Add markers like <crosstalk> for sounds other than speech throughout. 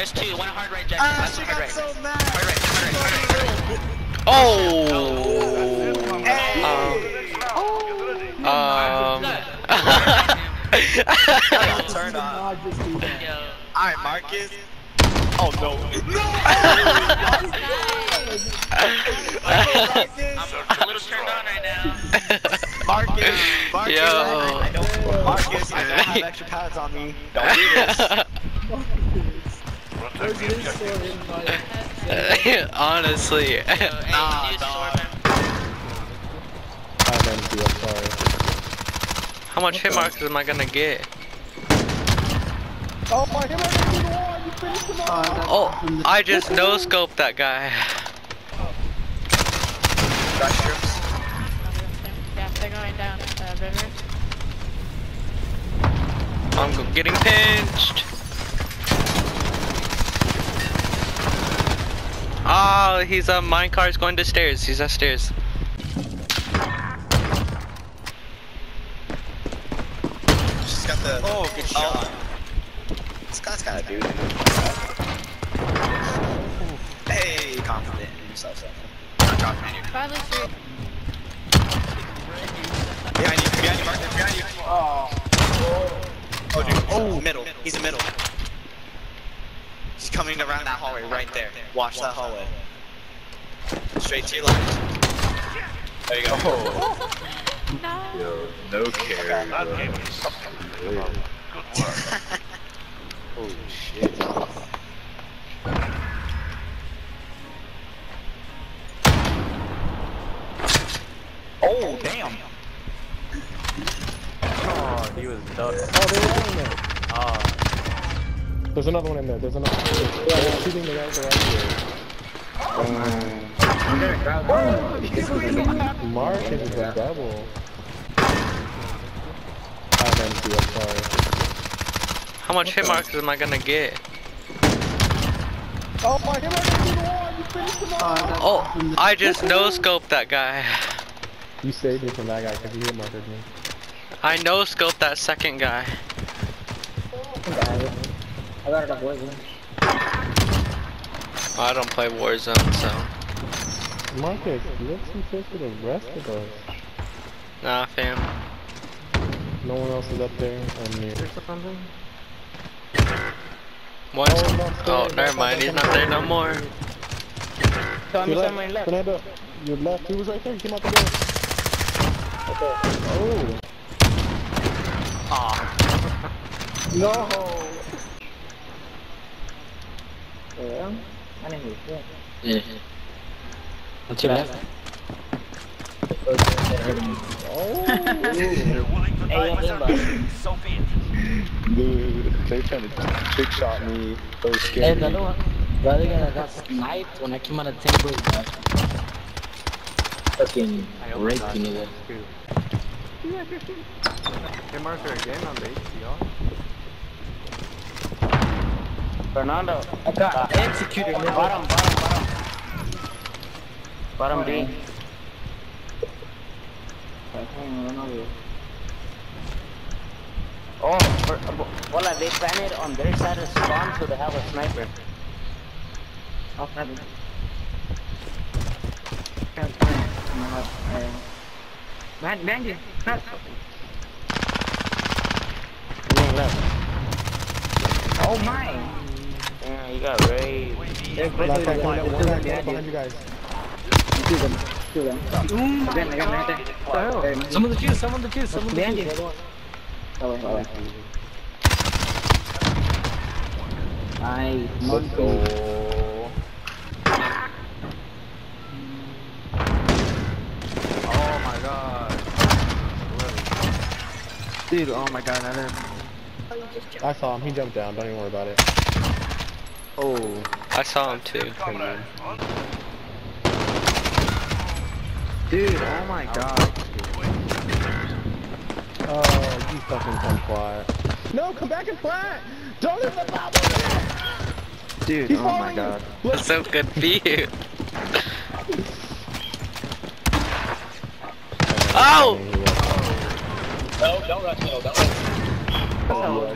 There's two. One hard right, Jack. Ah, Last she one hard got right. so mad. Hard right, hard right, hard right, Hey. Um. <laughs> Um. Turn on. Yo. Alright, Marcus. Oh no. <laughs> I'm a little turned on right now. Marcus. Marcus. Yo. I, I don't, Marcus, I don't have extra pads on me. Don't do this. Yo, <laughs> Honestly. <laughs> Nah, dog. I'm empty, I'm sorry. How much hit marks am I gonna get? Oh my hit marker to the you finished him off! Oh, I just no scoped that guy. Restrooms. Yeah, they're going down the river. I'm getting pinched. Ah, he's uh, mine car's going to stairs. He's upstairs. She's got the. Oh, good shot. This guy's got a dude. Hey, confident in himself. so. Confident in you. Probably should. Behind you, behind you, Marcus, behind you. Oh. Oh, dude. Oh, middle. He's in middle. He's coming around that hallway right there. Watch that hallway. Straight to your left. There you go. Oh. <laughs> No. Yo, no care. Holy shit. Oh, damn. Oh, he was done. Oh, they were in there. There's another one in there. There's another one. Yeah, they're shooting the guys around here. Mark is a double. I'm empty, I'm sorry. How much hit marks am I gonna get? Oh my hit marker to the wall, you finished him off! Oh, I just no scoped that guy. You saved me from that guy because he hit markered me. I no scoped that second guy. I don't play Warzone, so Marcus, let's be close to the rest of us. nah, fam. No one else is up there on me. What? Oh, no, Oh, never mind. He's not there no more. To your left, Fernando, your left, he was right there, he came out the door. Okay. Oh. Ah. No. <laughs> What's your left? Dude, they trying to trick shot me. So Hey, scary. the other one, the other guy that got sniped when I came out of the uh, Fucking raped me there. Hit marker again on the HCR. Fernando, I got executed. Bottom, bottom, bottom. Bottom B. Oh, for, uh, voila, they planted on their side of spawn, so they have a sniper. Oh, sniper. Man, man, you. Oh my! Yeah, you got raised. Last guy coming up, one guy coming up behind you guys. Some of the kills, some of the kills, some of the kills. Nice, Let's go. Oh my god. Dude, oh my god, another. I saw him, he jumped down, don't even worry about it. Oh. I saw him too. Dude, oh my god. Oh, you fucking come quiet. No, come back and plant! Don't leave the bubble! Dude, He's oh my following you. god. I'm so confused. Oh! No, don't rush, no, don't rush. Oh,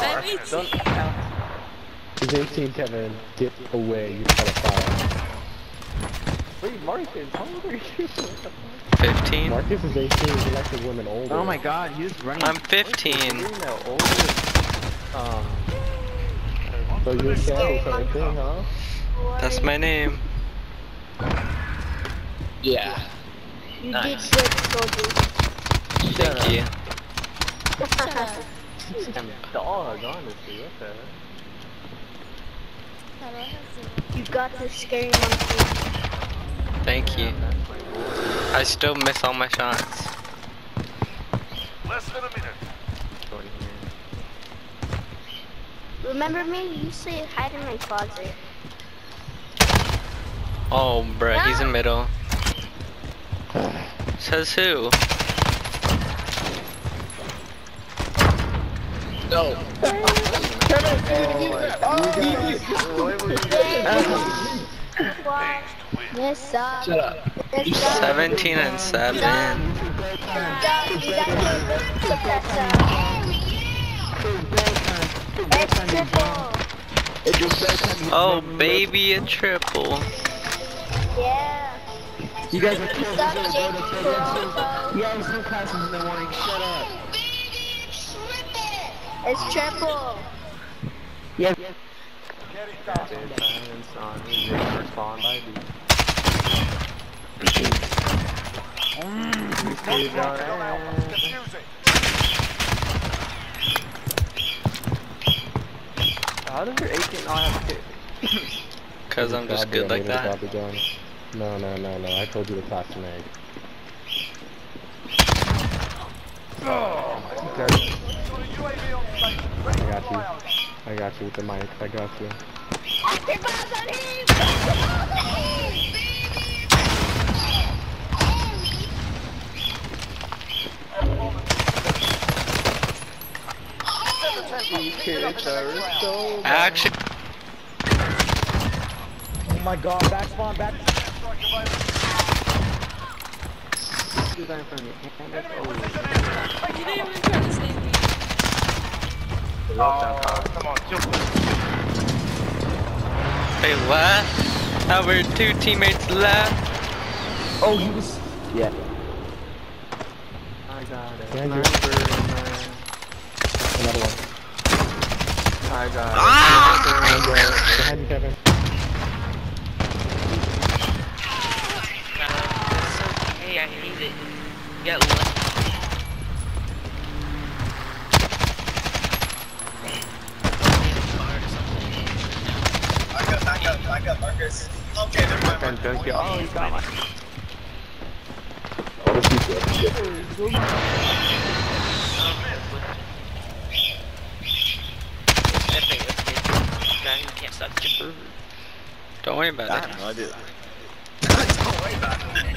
Let me see. He's 18, Kevin. Get away. You gotta fire. Wait, Marcus, how old are you? 15. Marcus is 18. He likes the women older. Oh my god, he's running. I'm 15. Female, older. Um, So you're sad kind of thing, huh? That's my name. Yeah. You Nice. did good, soldier. Thank you. <laughs> damn dog, honestly, what the heck? You got the scary monkey. Thank you. I still miss all my shots. Going here. Remember me? You say hide in my closet. Oh, bruh, he's in ah. middle. Says who? No. <laughs> Wow. Yes, uh, Shut up. yes, uh, 17 and 7. you got- you got to put that, uh, It's triple. Oh, baby, a triple. Yeah. You guys are Jake Peralta? You have some classes in the morning, shut up. It's triple. Yeah. Silence on music, respond by beat. You saved our ass. How does your 18 not have a? Cause I'm just good like made it a that. No, no, no, no. I told you the class tonight. Okay. I got you. I got you with the mic. I got you. Kids so Action. Oh my god, back spawn, back design from your canvas. Oh, You didn't even try to save me. Wait, what? Our two teammates left. oh, he was. Yeah. I got it. Yeah, you- Sniper in there. Another one. I got Ah! it. Behind you, Kevin. Hey, I hate it. Get lucky. Back up, back up, back up, Marcus. Okay, never mind. And don't get. Oh, he got my. You can't stop Don't worry about I it. have no idea. Don't worry about it.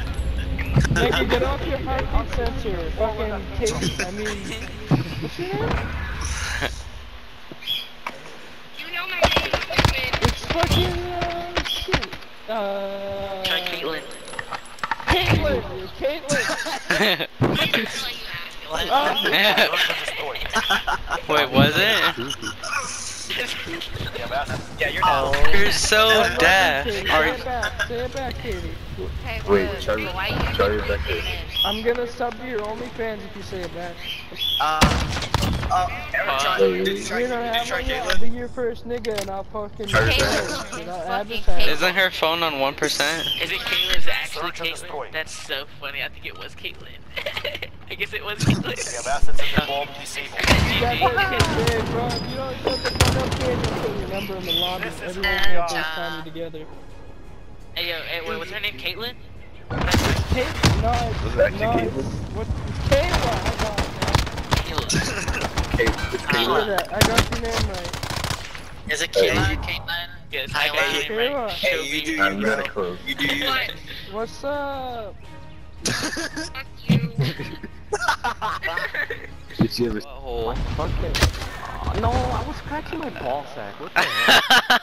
Nigga, get off your heartbeat sensor. Fucking case. I mean, <laughs> what's your name? It's fucking, shit. Uh, Try Caitlyn. Caitlyn. Caitlyn. Wait, was it? Yeah, you're down. You're so deaf. Say Are it back. Say it back, Katie. Wait, Charlie, Charlie Becker. I'm gonna sub to your OnlyFans if you say it back. Uh, uh, Eric, try, Uh, did you try, You're did you try having it. I'll Caitlyn? be your first nigga and I'll fucking Charlie without advertising. Isn't her phone on 1%? Is it Caitlyn? Is it actually Caitlyn? That's so funny. I think it was Caitlyn. <laughs> I guess it was Caitlyn. <laughs> You got that shit big, bro. If you don't shut the fuck up, kid, just put your number in the lobby. Everyone's gonna FaceTime you together. Hey, yo, hey, wait, what's her name? Caitlyn? Kate? No, it's, Was it actually no, Caitlyn? it's, what, it's Kayla. I got it, Caitlyn. Hey, it's man. Kayla. Look at that. I got your name right. Is it Hey. Caitlyn? Caitlyn? Yes, I got Hey, your name Kayla. right. Hey, you do you, I'm bro. really close. You do you. What? What's up? <laughs> Did you ever Oh. Fucking. Oh, no, I was scratching my ball sack. What the <laughs> hell?